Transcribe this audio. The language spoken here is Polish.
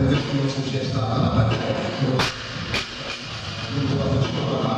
wykonał się ta napęd. Była to szkoła